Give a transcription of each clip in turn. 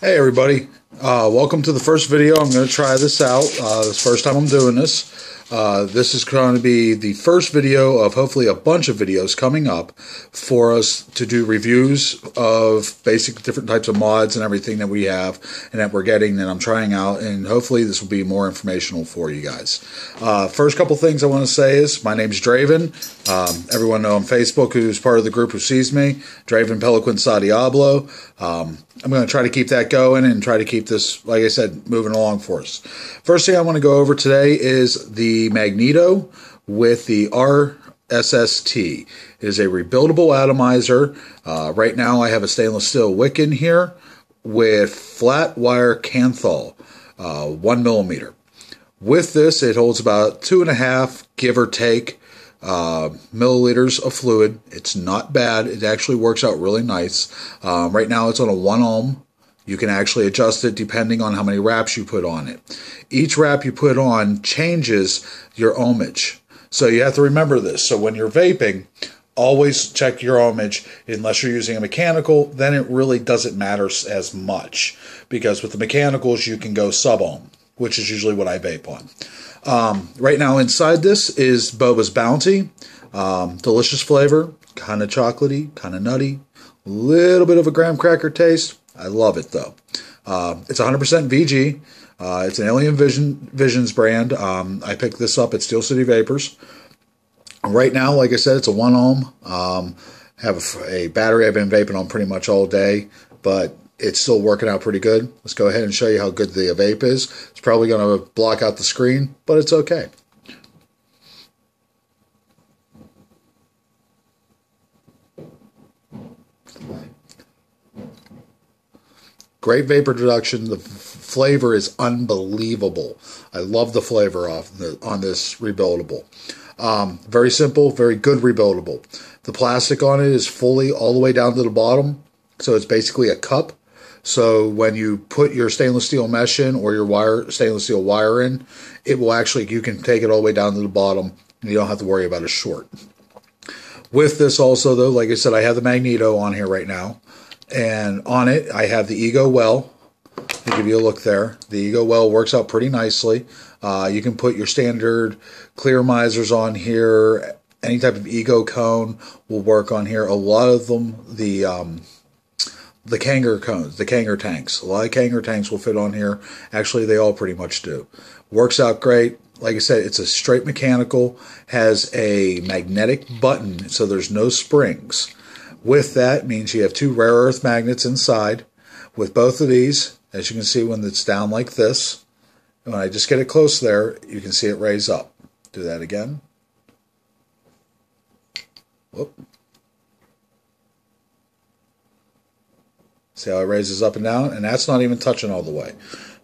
Hey everybody, uh, welcome to the first video. I'm going to try this out. Uh, this first time I'm doing this. Uh, this is going to be the first video of hopefully a bunch of videos coming up for us to do reviews of basic different types of mods and everything that we have and that we're getting and I'm trying out and hopefully this will be more informational for you guys. Uh, first couple things I want to say is my name's Draven. Um, everyone know on Facebook who's part of the group who sees me, Draven Peliquin Sa Diablo. Um, I'm going to try to keep that going and try to keep this, like I said, moving along for us. First thing I want to go over today is the Magneto with the RSST. It is a rebuildable atomizer. Uh, right now I have a stainless steel wick in here with flat wire Kanthal, uh, one millimeter. With this, it holds about two and a half, give or take, uh, milliliters of fluid. It's not bad. It actually works out really nice. Um, right now it's on a 1 ohm. You can actually adjust it depending on how many wraps you put on it. Each wrap you put on changes your ohmage. So you have to remember this. So when you're vaping, always check your ohmage unless you're using a mechanical then it really doesn't matter as much because with the mechanicals you can go sub ohm which is usually what i vape on um, right now inside this is Boba's Bounty. Um, delicious flavor, kind of chocolatey, kind of nutty, little bit of a graham cracker taste. I love it though. Uh, it's 100% VG. Uh, it's an Alien Vision Visions brand. Um, I picked this up at Steel City Vapors. Right now, like I said, it's a one ohm. Um, have a, a battery I've been vaping on pretty much all day, but it's still working out pretty good. Let's go ahead and show you how good the vape is. It's probably going to block out the screen, but it's okay. Great vapor production. The flavor is unbelievable. I love the flavor off the, on this rebuildable. Um, very simple, very good rebuildable. The plastic on it is fully all the way down to the bottom. So it's basically a cup so when you put your stainless steel mesh in or your wire stainless steel wire in, it will actually you can take it all the way down to the bottom and you don't have to worry about a short. With this also though, like I said, I have the Magneto on here right now. And on it I have the Ego Well. To give you a look there. The Ego Well works out pretty nicely. Uh, you can put your standard clearomizers on here. Any type of Ego cone will work on here. A lot of them, the um, the Kanger cones, the Kanger tanks. A lot of Kanger tanks will fit on here. Actually, they all pretty much do. Works out great. Like I said, it's a straight mechanical, has a magnetic button, so there's no springs. With that means you have two rare earth magnets inside. With both of these, as you can see when it's down like this, when I just get it close there, you can see it raise up. Do that again. Whoop. See how it raises up and down? And that's not even touching all the way.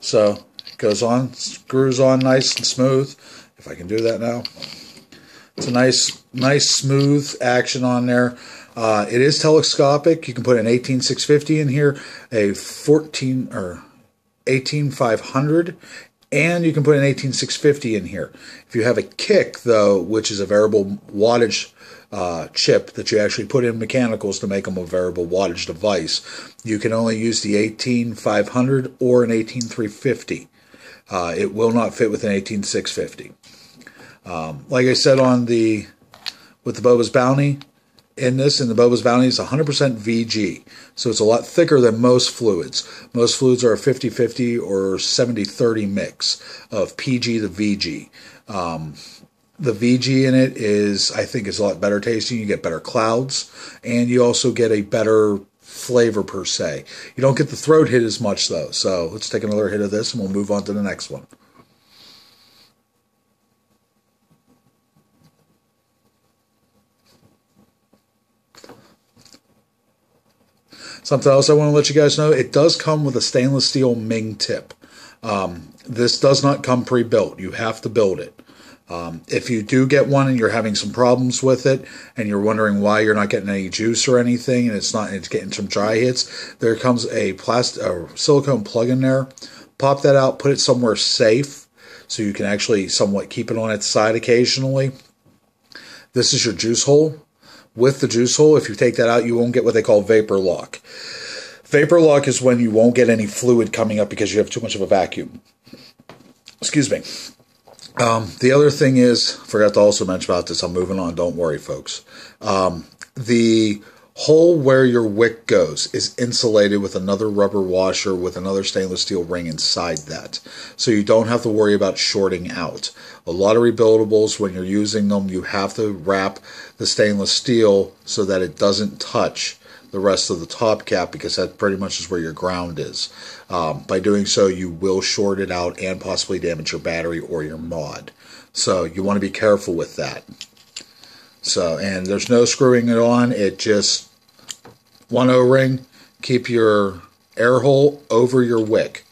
So it goes on, screws on nice and smooth. If I can do that now. It's a nice, nice smooth action on there. Uh, it is telescopic. You can put an 18650 in here, a 14 or 18500, and you can put an 18650 in here. If you have a kick, though, which is a variable wattage uh, chip that you actually put in mechanicals to make them a variable wattage device. You can only use the 18500 or an 18350. Uh, it will not fit with an 18650. Um, like I said on the with the Boba's Bounty, in this, in the Boba's Bounty, is 100% VG. So it's a lot thicker than most fluids. Most fluids are a 50 50 or 70 30 mix of PG to VG. Um, the VG in it is, I think, is a lot better tasting. You get better clouds, and you also get a better flavor per se. You don't get the throat hit as much though. So let's take another hit of this, and we'll move on to the next one. Something else I want to let you guys know, it does come with a stainless steel Ming tip. Um, this does not come pre-built. You have to build it. Um, if you do get one and you're having some problems with it and you're wondering why you're not getting any juice or anything and it's not it's getting some dry hits, there comes a plastic or silicone plug in there. Pop that out, put it somewhere safe so you can actually somewhat keep it on its side occasionally. This is your juice hole. With the juice hole, if you take that out, you won't get what they call vapor lock. Vapor lock is when you won't get any fluid coming up because you have too much of a vacuum. Excuse me. Um, the other thing is, forgot to also mention about this. I'm moving on. Don't worry, folks. Um, the hole where your wick goes is insulated with another rubber washer with another stainless steel ring inside that. So you don't have to worry about shorting out. A lot of rebuildables, when you're using them, you have to wrap the stainless steel so that it doesn't touch the rest of the top cap because that pretty much is where your ground is. Um, by doing so, you will short it out and possibly damage your battery or your mod. So you want to be careful with that. So, and there's no screwing it on. It just, one O-ring, keep your air hole over your wick.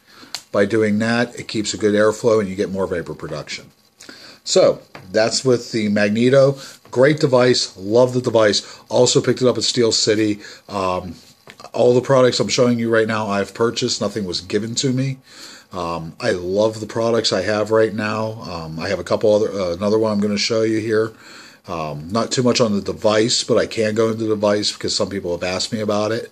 By doing that, it keeps a good airflow and you get more vapor production. So, that's with the Magneto. Great device. Love the device. Also picked it up at Steel City. Um, all the products I'm showing you right now, I've purchased. Nothing was given to me. Um, I love the products I have right now. Um, I have a couple other, uh, another one I'm going to show you here. Um, not too much on the device, but I can go into the device because some people have asked me about it.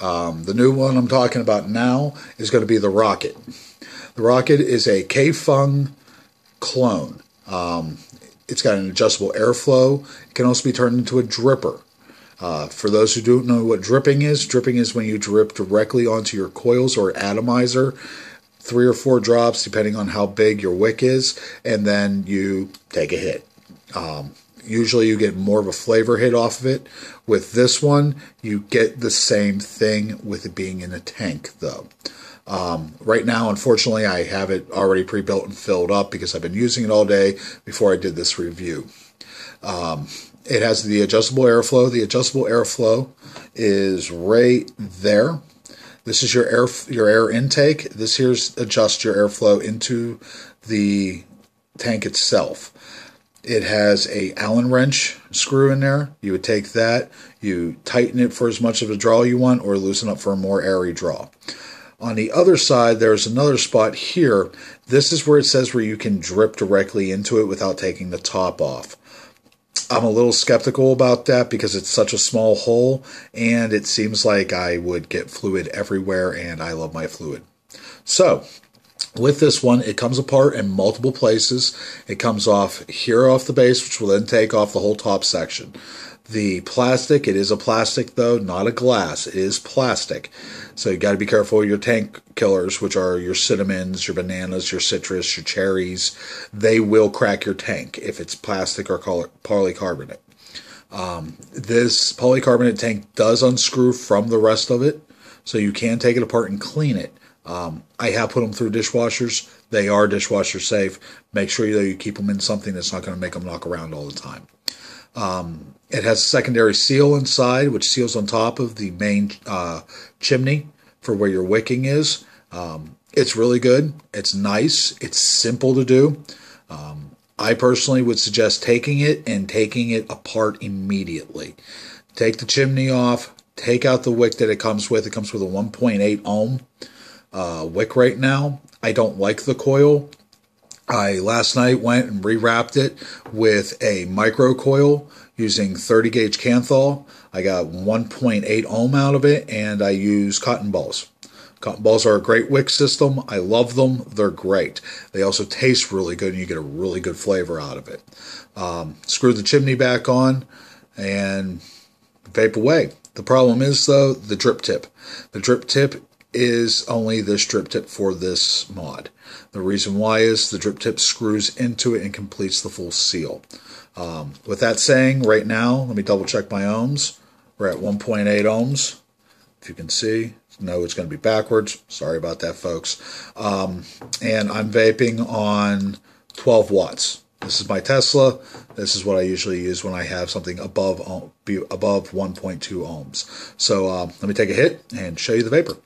Um, the new one I'm talking about now is going to be the Rocket. The Rocket is a Kayfun clone. Um, it's got an adjustable airflow. It can also be turned into a dripper. Uh, for those who don't know what dripping is, dripping is when you drip directly onto your coils or atomizer, three or four drops depending on how big your wick is, and then you take a hit. Um, usually you get more of a flavor hit off of it. With this one, you get the same thing with it being in a tank, though. Um, right now, unfortunately, I have it already pre-built and filled up because I've been using it all day before I did this review. Um, it has the adjustable airflow. The adjustable airflow is right there. This is your air your air intake. This here's adjust your airflow into the tank itself. It has a Allen wrench screw in there. You would take that, you tighten it for as much of a draw you want, or loosen up for a more airy draw. On the other side, there's another spot here. This is where it says where you can drip directly into it without taking the top off. I'm a little skeptical about that because it's such a small hole and it seems like I would get fluid everywhere and I love my fluid. So, with this one, it comes apart in multiple places. It comes off here off the base, which will then take off the whole top section. The plastic, it is a plastic though, not a glass. It is plastic. So you got to be careful your tank killers, which are your cinnamons, your bananas, your citrus, your cherries. They will crack your tank if it's plastic or polycarbonate. Um, this polycarbonate tank does unscrew from the rest of it, so you can take it apart and clean it. Um, I have put them through dishwashers. They are dishwasher safe. Make sure that you keep them in something that's not going to make them knock around all the time. Um, it has a secondary seal inside, which seals on top of the main uh, chimney for where your wicking is. Um, it's really good. It's nice. It's simple to do. Um, I personally would suggest taking it and taking it apart immediately. Take the chimney off. Take out the wick that it comes with. It comes with a 1.8 ohm uh, wick right now. I don't like the coil. I last night went and rewrapped it with a micro coil using 30 gauge Kanthal. I got 1.8 ohm out of it and I use cotton balls. Cotton balls are a great wick system. I love them. They're great. They also taste really good and you get a really good flavor out of it. Um, screw the chimney back on and vape away. The problem is though the drip tip. The drip tip is only this drip tip for this mod. The reason why is the drip tip screws into it and completes the full seal. Um, with that saying, right now, let me double check my ohms. We're at 1.8 ohms. If you can see, no, it's going to be backwards. Sorry about that, folks. Um, and I'm vaping on 12 watts. This is my Tesla. This is what I usually use when I have something above above 1.2 ohms. So um, let me take a hit and show you the vapor.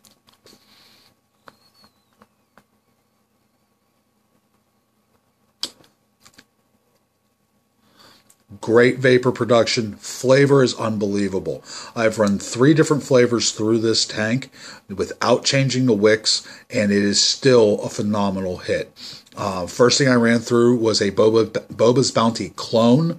Great vapor production. Flavor is unbelievable. I've run three different flavors through this tank without changing the wicks, and it is still a phenomenal hit. Uh, first thing I ran through was a Boba, Boba's Bounty clone.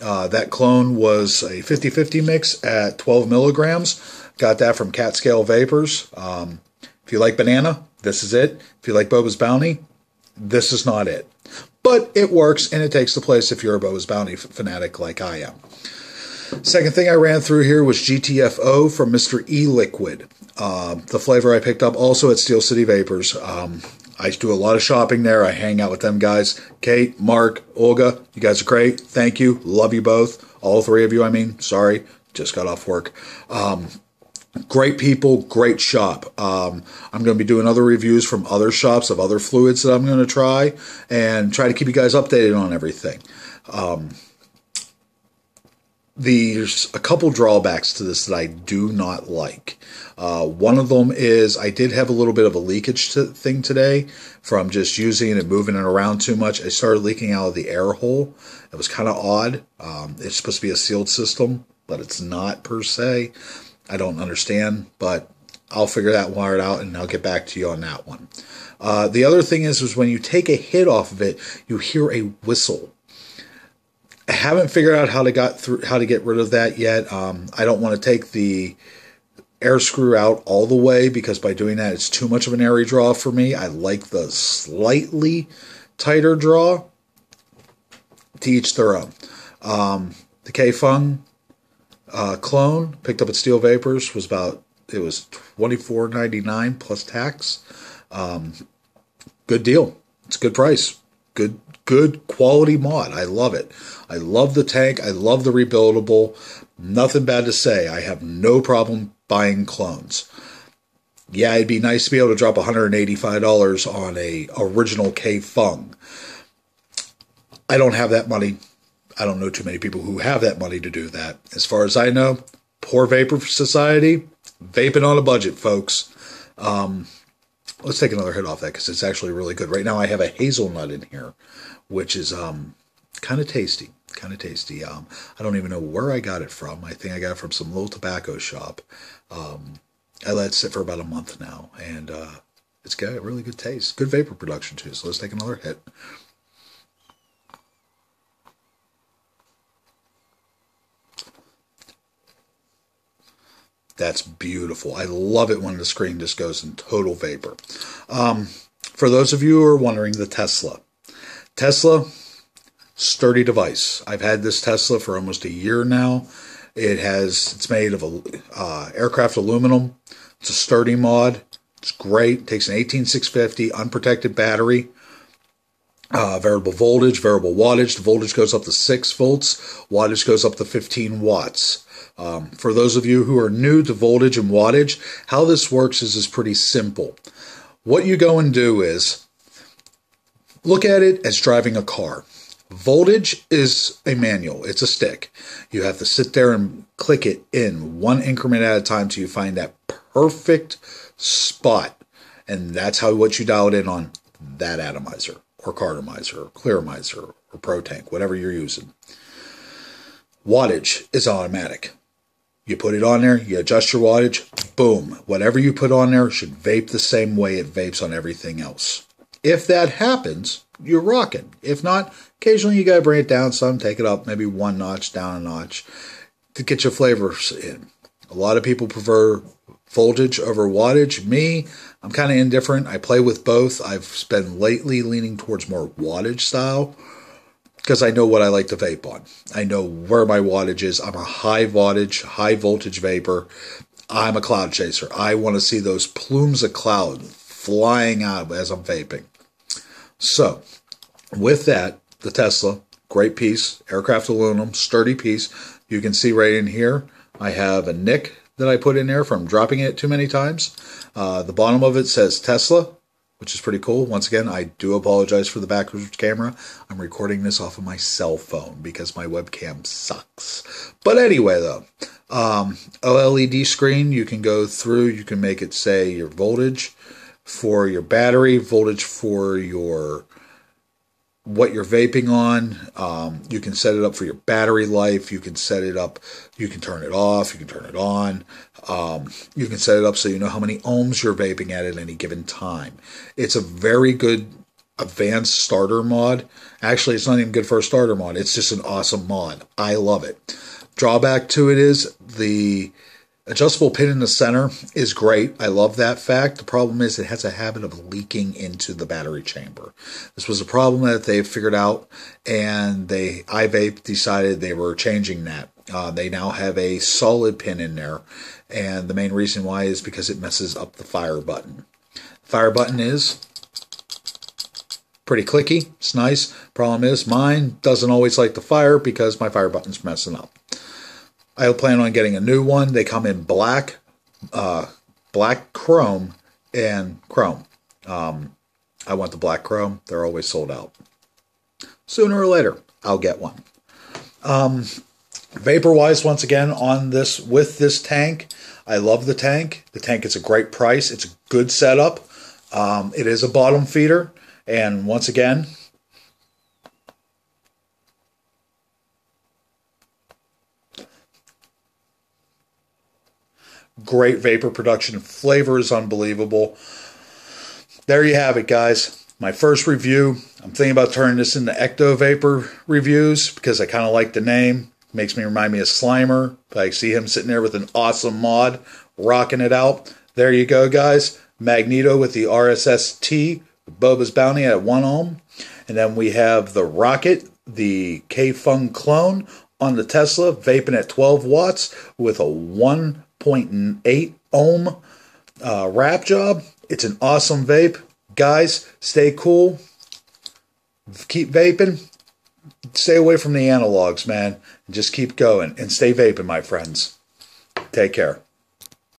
Uh, that clone was a 50 50 mix at 12 milligrams. Got that from Catscale Vapors. Um, if you like banana, this is it. If you like Boba's Bounty, this is not it. But it works and it takes the place if you're a Boba's Bounty fanatic like I am. Second thing I ran through here was GTFO from Mr. E Liquid. Uh, the flavor I picked up also at Steel City Vapors. Um, I do a lot of shopping there. I hang out with them guys. Kate, Mark, Olga, you guys are great. Thank you. Love you both. All three of you, I mean. Sorry, just got off work. Um, great people, great shop. Um, I'm going to be doing other reviews from other shops of other fluids that I'm going to try and try to keep you guys updated on everything. Um, there's a couple drawbacks to this that I do not like. Uh, one of them is I did have a little bit of a leakage to, thing today from just using it and moving it around too much. I started leaking out of the air hole. It was kind of odd. Um, it's supposed to be a sealed system, but it's not per se. I don't understand, but I'll figure that wired out and I'll get back to you on that one. Uh, the other thing is, is when you take a hit off of it, you hear a whistle. I haven't figured out how to got through how to get rid of that yet. Um, I don't want to take the air screw out all the way because by doing that it's too much of an airy draw for me. I like the slightly tighter draw. To each their own. Um, the Kayfun uh, clone picked up at Steel Vapors was about it was twenty four ninety nine plus tax. Um, good deal. It's a good price. Good good quality mod. I love it. I love the tank. I love the rebuildable. Nothing bad to say. I have no problem buying clones. Yeah, it'd be nice to be able to drop $185 on a original Kayfun. I don't have that money. I don't know too many people who have that money to do that. As far as I know, poor vapor society, vaping on a budget, folks. Um, let's take another hit off that because it's actually really good. Right now, I have a hazelnut in here, which is um, kind of tasty. Kind of tasty. Um, I don't even know where I got it from. I think I got it from some little tobacco shop. Um, I let it sit for about a month now, and uh, it's got a really good taste. Good vapor production, too. So let's take another hit. That's beautiful. I love it when the screen just goes in total vapor. Um, for those of you who are wondering, the Tesla. Tesla, sturdy device. I've had this Tesla for almost a year now. It has it's made of a, uh, aircraft aluminum. It's a sturdy mod. It's great. It takes an 18650 unprotected battery. Uh, variable voltage, variable wattage. The voltage goes up to 6 volts. Wattage goes up to 15 watts. Um, for those of you who are new to voltage and wattage, how this works is, is pretty simple. What you go and do is look at it as driving a car. Voltage is a manual, it's a stick. You have to sit there and click it in one increment at a time till you find that perfect spot. And that's how what you dial it in on that atomizer or cartomizer or clearomizer or pro tank, whatever you're using. Wattage is automatic. You put it on there, you adjust your wattage, boom. Whatever you put on there should vape the same way it vapes on everything else. If that happens, you're rocking. If not, occasionally you got to bring it down some, take it up maybe one notch, down a notch to get your flavors in. A lot of people prefer voltage over wattage. Me, I'm kind of indifferent. I play with both. I've been lately leaning towards more wattage style because I know what I like to vape on. I know where my wattage is. I'm a high wattage, high voltage vapor. I'm a cloud chaser. I want to see those plumes of cloud flying out as I'm vaping. So, with that, the Tesla, great piece, aircraft aluminum, sturdy piece. You can see right in here, I have a nick that I put in there from dropping it too many times. Uh, the bottom of it says Tesla which is pretty cool. Once again, I do apologize for the backwards camera. I'm recording this off of my cell phone because my webcam sucks. But anyway, though, um, OLED screen, you can go through, you can make it say your voltage for your battery, voltage for your what you're vaping on. Um, you can set it up for your battery life. You can set it up. You can turn it off. You can turn it on. Um, you can set it up so you know how many ohms you're vaping at at any given time. It's a very good advanced starter mod. Actually, it's not even good for a starter mod. It's just an awesome mod. I love it. Drawback to it is the Adjustable pin in the center is great. I love that fact. The problem is it has a habit of leaking into the battery chamber. This was a problem that they figured out, and they iVape decided they were changing that. Uh, they now have a solid pin in there, and the main reason why is because it messes up the fire button. Fire button is pretty clicky. It's nice. Problem is mine doesn't always like the fire because my fire button's messing up. I plan on getting a new one. They come in black, uh, black chrome, and chrome. Um, I want the black chrome. They're always sold out. Sooner or later, I'll get one. Um, vapor wise, once again, on this with this tank, I love the tank. The tank is a great price. It's a good setup. Um, it is a bottom feeder, and once again, Great vapor production. Flavor is unbelievable. There you have it, guys. My first review. I'm thinking about turning this into Ecto Vapor reviews because I kind of like the name. Makes me remind me of Slimer. I see him sitting there with an awesome mod, rocking it out. There you go, guys. Magneto with the RSS-T, Boba's Bounty at 1 ohm. And then we have the Rocket, the Kayfun clone on the Tesla, vaping at 12 watts with a 1 0.8 ohm uh, wrap job. It's an awesome vape. Guys, stay cool. Keep vaping. Stay away from the analogs, man. Just keep going and stay vaping, my friends. Take care.